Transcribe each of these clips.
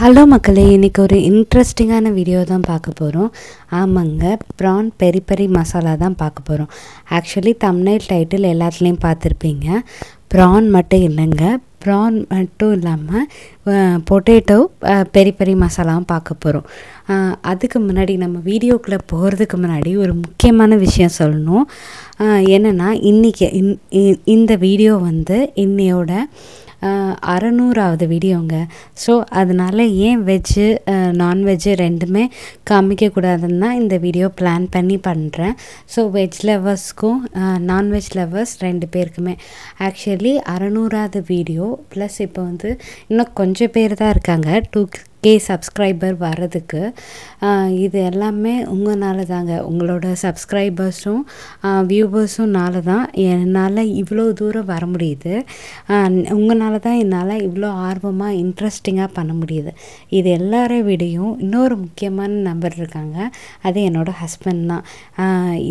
Hello மக்களே இன்றைக்கி ஒரு இன்ட்ரெஸ்டிங்கான வீடியோ தான் பார்க்க போகிறோம் ஆமாங்க ப்ரான் பெரி பெரி மசாலா தான் பார்க்க போகிறோம் ஆக்சுவலி தம்னைல் டைட்டில் எல்லாத்துலேயும் பார்த்துருப்பீங்க. ப்ரான் மட்டும் இல்லைங்க. ப்ரான் மட்டும் இல்லாமல் பொட்டேட்டோ பெரி பெரி மசாலாவும் பார்க்க போகிறோம் அதுக்கு முன்னாடி நம்ம வீடியோக்குள்ளே போகிறதுக்கு முன்னாடி ஒரு முக்கியமான விஷயம் சொல்லணும். என்னென்னா இன்றைக்கி இந்த வீடியோ வந்து இன்னையோட அறநூறாவது வீடியோங்க. ஸோ அதனால் ஏன் வெஜ்ஜு நான்வெஜ்ஜு ரெண்டுமே காமிக்கக்கூடாதுன்னு தான் இந்த வீடியோ பிளான் பண்ணி பண்ணுறேன் ஸோ வெஜ் லவர்ஸ்க்கும் நான்வெஜ் லவர்ஸ் ரெண்டு பேருக்குமே. ஆக்சுவலி அறநூறாவது வீடியோ ப்ளஸ் இப்போ வந்து இன்னும் கொஞ்சம் பேர் தான் இருக்காங்க. டூ கே சப்ஸ்கிரைபர் வர்றதுக்கு இது எல்லாமே உங்களால தாங்க. உங்களோட சப்ஸ்கிரைபர்ஸும் வியூவர்ஸும்னால தான். என்னால் இவ்வளோ தூரம் வர முடியுது. உங்களால தான் என்னால் இவ்வளோ ஆர்வமாக இன்ட்ரெஸ்டிங்காக பண்ண முடியுது. இது எல்லாரை விடையும் இன்னொரு முக்கியமான நம்பர் இருக்காங்க. அது என்னோடய ஹஸ்பண்ட் தான்.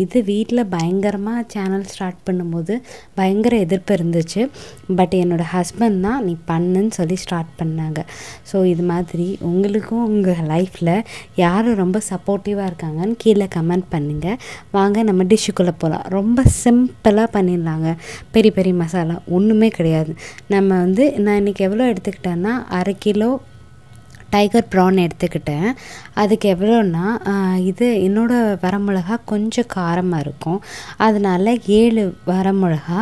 இது வீட்டில் பயங்கரமாக சேனல் ஸ்டார்ட் பண்ணும்போது பயங்கர எதிர்ப்பு இருந்துச்சு. பட் என்னோடய ஹஸ்பண்ட் தான் நீ பண்ணுன்னு சொல்லி ஸ்டார்ட் பண்ணாங்க. ஸோ இது மாதிரி உங்களுக்கும் உங்கள் லைஃப்பில் யார் ரொம்ப சப்போர்ட்டிவாக இருக்காங்கன்னு கீழே கமெண்ட் பண்ணுங்கள் வாங்க நம்ம டிஷ்ஷுக்குள்ளே போகலாம் ரொம்ப சிம்பிளாக பண்ணிடலாங்க. பெரிய பெரிய மசாலா ஒன்றுமே கிடையாது. நம்ம வந்து நான் இன்றைக்கி எவ்வளோ எடுத்துக்கிட்டேன்னா அரை கிலோ டைகர் ப்ரான் எடுத்துக்கிட்டேன். அதுக்கு எவ்வளோன்னா இது என்னோடய வரமிளகா கொஞ்சம் காரமாக இருக்கும். அதனால் ஏழு வரமிளகா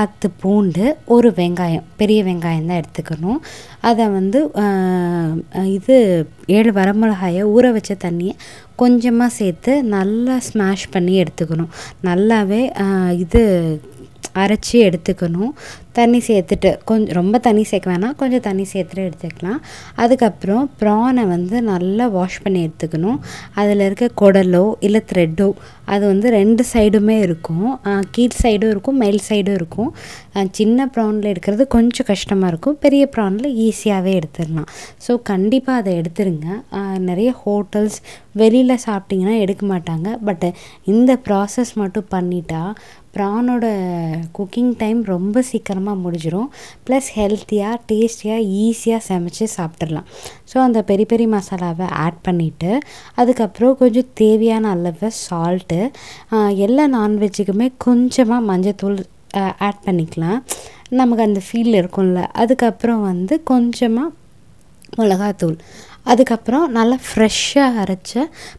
பத்து பூண்டு ஒரு வெங்காயம் பெரிய வெங்காயம் தான் எடுத்துக்கணும். அதை வந்து இது ஏழு வரமிளகாயை ஊற வச்ச தண்ணியை கொஞ்சமாக சேர்த்து நல்லா ஸ்மாஷ் பண்ணி எடுத்துக்கணும். நல்லாவே இது அரைச்சி எடுத்துக்கணும். தண்ணி சேர்த்துட்டு கொஞ்சம் ரொம்ப தண்ணி சேர்க்க வேணாம். கொஞ்சம் தண்ணி சேர்த்துட்டு எடுத்துக்கலாம். அதுக்கப்புறம் ப்ரானை வந்து நல்லா வாஷ் பண்ணி எடுத்துக்கணும். அதில் இருக்க குடலோ இல்லை த்ரெட்டோ அது வந்து ரெண்டு சைடுமே இருக்கும். கீழ் சைடும் இருக்கும் மேல் சைடும் இருக்கும். சின்ன ப்ரானில் எடுக்கிறது கொஞ்சம் கஷ்டமாக இருக்கும். பெரிய ப்ரானில் ஈஸியாகவே எடுத்துடலாம். ஸோ கண்டிப்பாக அதை எடுத்துருங்க. நிறைய ஹோட்டல்ஸ் வெளியில் சாப்பிட்டிங்கன்னா எடுக்க மாட்டாங்க. பட் இந்த ப்ராசஸ் மட்டும் பண்ணிட்டா ப்ரானோட குக்கிங் டைம் ரொம்ப சீக்கிரமாக முடிஞ்சிடும் ப்ளஸ் ஹெல்த்தியாக டேஸ்டியாக ஈஸியாக சமைச்சு சாப்பிட்றலாம் ஸோ அந்த பெரிய பெரிய மசாலாவை ஆட் பண்ணிவிட்டு அதுக்கப்புறம் கொஞ்சம் தேவையான அளவு சால்ட்டு எல்லா நான்வெஜ்ஜுக்குமே கொஞ்சமாக மஞ்சத்தூள் ஆட் பண்ணிக்கலாம். நமக்கு அந்த ஃபீல் இருக்கும்ல. அதுக்கப்புறம் வந்து கொஞ்சமாக மிளகாத்தூள். அதுக்கப்புறம் நல்லா ஃப்ரெஷ்ஷாக அரைச்ச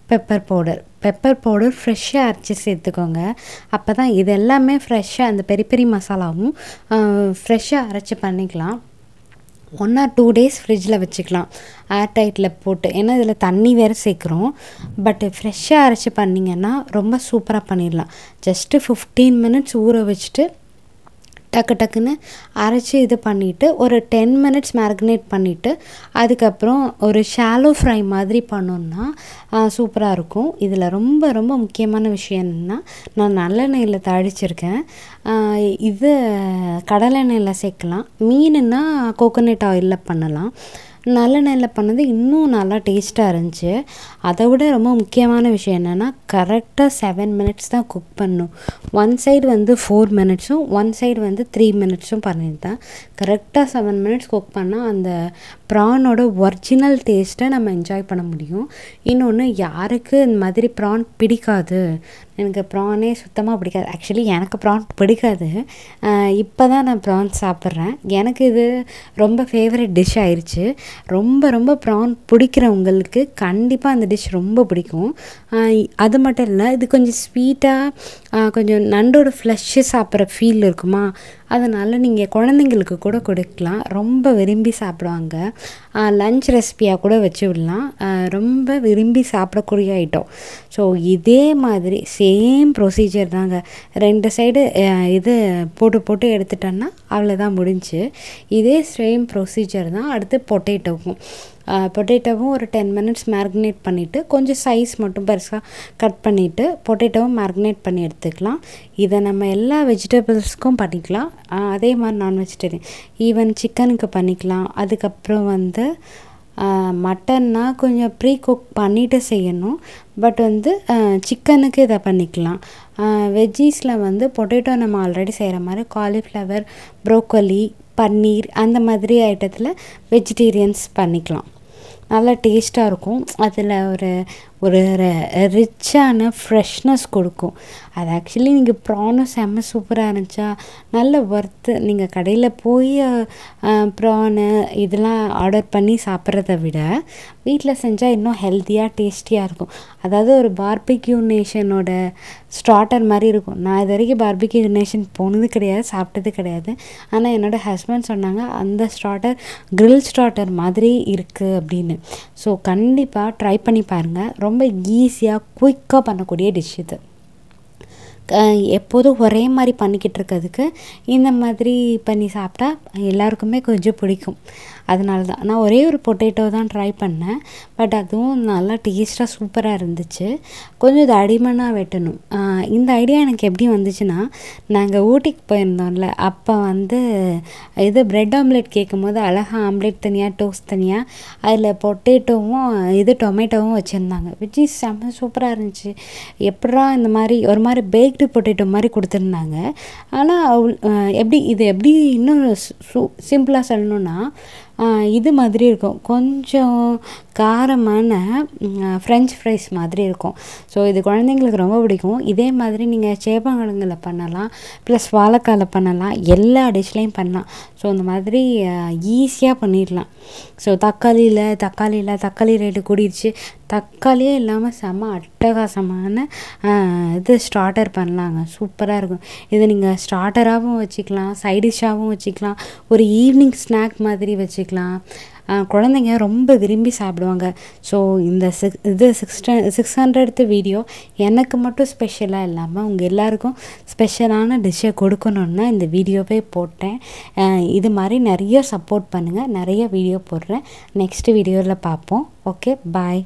பெப்பர் பவுடர் பெப்பர் பவுடர் ஃப்ரெஷ்ஷாக அரைச்சி சேர்த்துக்கோங்க. அப்போ தான் இது எல்லாமே ஃப்ரெஷ்ஷாக அந்த பெரிய பெரிய மசாலாவும் ஃப்ரெஷ்ஷாக அரைச்சி பண்ணிக்கலாம். ஒன் ஆர் டூ டேஸ் ஃப்ரிட்ஜில் வச்சுக்கலாம். ஏர் டைட்டில் போட்டு ஏன்னா இதில் தண்ணி வேறு சேர்க்குறோம். பட்டு ஃப்ரெஷ்ஷாக அரைச்சி பண்ணிங்கன்னா ரொம்ப சூப்பராக பண்ணிடலாம். ஜஸ்ட்டு ஃபிஃப்டீன் மினிட்ஸ் ஊற வச்சுட்டு டக்கு டக்குன்னு அரைச்சி இது பண்ணிவிட்டு ஒரு டென் மினிட்ஸ் மேரினேட் பண்ணிவிட்டு அதுக்கப்புறம் ஒரு ஷாலோ ஃப்ரை மாதிரி பண்ணோன்னா சூப்பராக இருக்கும். இதில் ரொம்ப ரொம்ப முக்கியமான விஷயம் என்னென்னா நான் நல்லெண்ணெயில் தழிச்சிருக்கேன் இது கடலெண்ணெயில் சேர்க்கலாம். மீனுன்னா கோகோனட் ஆயிலில் பண்ணலாம். நல்லெண்ணெயில் பண்ணது இன்னும் நல்லா டேஸ்ட்டாக இருந்துச்சு. அதை விட ரொம்ப முக்கியமான விஷயம் என்னென்னா கரெக்டாக செவன் மினிட்ஸ் தான் குக் பண்ணும் ஒன் சைடு வந்து ஃபோர் மினிட்ஸும் ஒன் சைடு வந்து த்ரீ மினிட்ஸும் பண்ணியிருந்தேன் கரெக்டாக செவன் மினிட்ஸ் குக் பண்ணால் அந்த ப்ரானோட ஒரிஜினல் டேஸ்ட்டை நம்ம என்ஜாய் பண்ண முடியும். இன்னொன்று யாருக்கு இந்த மாதிரி ப்ரான் பிடிக்காது? எனக்கு ப்ரானே சுத்தமாக பிடிக்காது. ஆக்சுவலி எனக்கு ப்ரான் பிடிக்காது. இப்போ தான் நான் ப்ரான் சாப்பிட்றேன். எனக்கு இது ரொம்ப ஃபேவரட் டிஷ் ஆயிடுச்சு ரொம்ப ரொம்ப ப்ரான் பிடிக்கிறவங்களுக்கு கண்டிப்பாக அந்த டிஷ் ரொம்ப பிடிக்கும். அது மட்டும் இல்லை இது கொஞ்சம் ஸ்வீட்டாக கொஞ்சம் நண்டோட ஃப்ளஷ்ஷு சாப்பிட்ற ஃபீல் இருக்குமா? அதனால் நீங்கள் குழந்தைங்களுக்கு கூட கொடுக்கலாம். ரொம்ப விரும்பி சாப்பிடுவாங்க. லஞ்ச் ரெசிபியாக கூட வச்சு விடலாம். ரொம்ப விரும்பி சாப்பிடக்கூடிய ஐட்டம் ஸோ இதே மாதிரி சேம் ப்ரொசீஜர் தாங்க. ரெண்டு சைடு இது போட்டு போட்டு எடுத்துட்டோன்னா அவ்வளோதான் முடிஞ்சு. இதே சேம் ப்ரொசீஜர் தான் அடுத்து பொட்டேட்டோவும் பொட்டேட்டோவும் ஒரு டென் மினிட்ஸ் மேரினேட் பண்ணிவிட்டு கொஞ்சம் சைஸ் மட்டும் பெருசாக கட் பண்ணிவிட்டு பொட்டேட்டோவும் மேரினேட் பண்ணி எடுத்துக்கலாம். இதை நம்ம எல்லா வெஜிடபிள்ஸ்க்கும் பண்ணிக்கலாம். அதே மாதிரி நான் வெஜிடேரியன் ஈவன் சிக்கனுக்கு பண்ணிக்கலாம். அதுக்கப்புறம் வந்து மட்டன்னா கொஞ்சம் ப்ரீ குக் பண்ணிவிட்டு செய்யணும். பட் வந்து சிக்கனுக்கு இதை பண்ணிக்கலாம். வெஜ்ஜீஸில் வந்து பொட்டேட்டோ நம்ம ஆல்ரெடி செய்கிற மாதிரி காலிஃப்ளவர் ப்ரோக்கோலி பன்னீர் அந்த மாதிரி ஐட்டத்தில் வெஜிடேரியன்ஸ் பண்ணிக்கலாம். நல்லா டேஸ்ட்டாக இருக்கும். அதில் ஒரு ஒரு ரிச்சான ஃப்ரெஷ்னஸ் கொடுக்கும். அது ஆக்சுவலி நீங்கள் ப்ரானும் செம்ம சூப்பராக இருந்துச்சா நல்ல ஒர்த்து நீங்கள் கடையில் போய் ப்ரானு இதெல்லாம் ஆர்டர் பண்ணி சாப்பிட்றத விட வீட்டில் செஞ்சால் இன்னும் ஹெல்த்தியாக டேஸ்டியாக இருக்கும். அதாவது ஒரு பார்பிக்யூ நேஷனோட ஸ்டார்டர் மாதிரி இருக்கும். நான் இது வரைக்கும் பார்பிக்யூ நேஷன் போனது கிடையாது சாப்பிட்டது கிடையாது. ஆனால் என்னோடய ஹஸ்பண்ட் சொன்னாங்க அந்த ஸ்டார்டர் க்ரில் ஸ்டார்டர் மாதிரி இருக்குது அப்படின்னு. ஸோ கண்டிப்பாக ட்ரை பண்ணி பாருங்கள் ரொம்ப ஈஸியாக குயிக்காக பண்ணக்கூடிய டிஷ் இது. எப்போதும் ஒரே மாதிரி பண்ணிக்கிட்டு இருக்கிறதுக்கு இந்த மாதிரி பண்ணி சாப்பிட்டா எல்லாருக்குமே கொஞ்சம் பிடிக்கும். அதனால தான் நான் ஒரே ஒரு பொட்டேட்டோ தான் ட்ரை பண்ணேன். பட் அதுவும் நல்லா டேஸ்ட்டாக சூப்பராக இருந்துச்சு. கொஞ்சம் இது அடிமனாக வெட்டணும். இந்த ஐடியா எனக்கு எப்படி வந்துச்சுன்னா நாங்கள் ஊட்டிக்கு போயிருந்தோம்ல அப்போ வந்து இது ப்ரெட் ஆம்லெட் கேட்கும் போது அழகாக ஆம்லெட் தனியாக டோஸ்ட் தனியாக அதில் பொட்டேட்டோவும் இது டொமேட்டோவும் வச்சுருந்தாங்க. விச் இஸ் செம்ம சூப்பராக இருந்துச்சு. எப்படா இந்த மாதிரி ஒரு மாதிரி பேக் பேக்டு பொட்டேட்டோ மாதிரி கொடுத்துருந்தாங்க. ஆனால் எப்படி இது எப்படி இன்னும் சிம்பிளாக சொல்லணுன்னா இது மாதிரி இருக்கும். கொஞ்சம் காரமான ஃப்ரெஞ்ச் ஃப்ரைஸ் மாதிரி இருக்கும். ஸோ இது குழந்தைங்களுக்கு ரொம்ப பிடிக்கும். இதே மாதிரி நீங்கள் சேப்பங்கிழங்குல பண்ணலாம். ப்ளஸ் வாழைக்காயில் பண்ணலாம். எல்லா டிஷ்லேயும் பண்ணலாம். ஸோ இந்த மாதிரி ஈஸியாக பண்ணிடலாம் ஸோ தக்காளியில் தக்காளியில் தக்காளி ரேட்டு கூடிடுச்சு தக்காளியே இல்லாமல் செம்ம அட்டகாசமான இது ஸ்டார்டர் பண்ணலாங்க. சூப்பராக இருக்கும். இதை நீங்கள் ஸ்டார்டராகவும் வச்சுக்கலாம். சைடிஷ்ஷாகவும் வச்சுக்கலாம். ஒரு ஈவினிங் ஸ்நாக் மாதிரி வச்சுக்கலாம். குழந்தைங்க ரொம்ப விரும்பி சாப்பிடுவாங்க. ஸோ இந்த சிக்ஸ் இது சிக்ஸ் சிக்ஸ் ஹண்ட்ரட் வீடியோ எனக்கு மட்டும் ஸ்பெஷலாக இல்லாமல் உங்கள் எல்லாருக்கும் ஸ்பெஷலான டிஷ்ஷை கொடுக்கணுன்னா இந்த வீடியோவே போட்டேன். இது மாதிரி நிறைய சப்போர்ட் பண்ணுங்கள் நிறைய வீடியோ போடுறேன். நெக்ஸ்ட் வீடியோவில் பார்ப்போம். Okay bye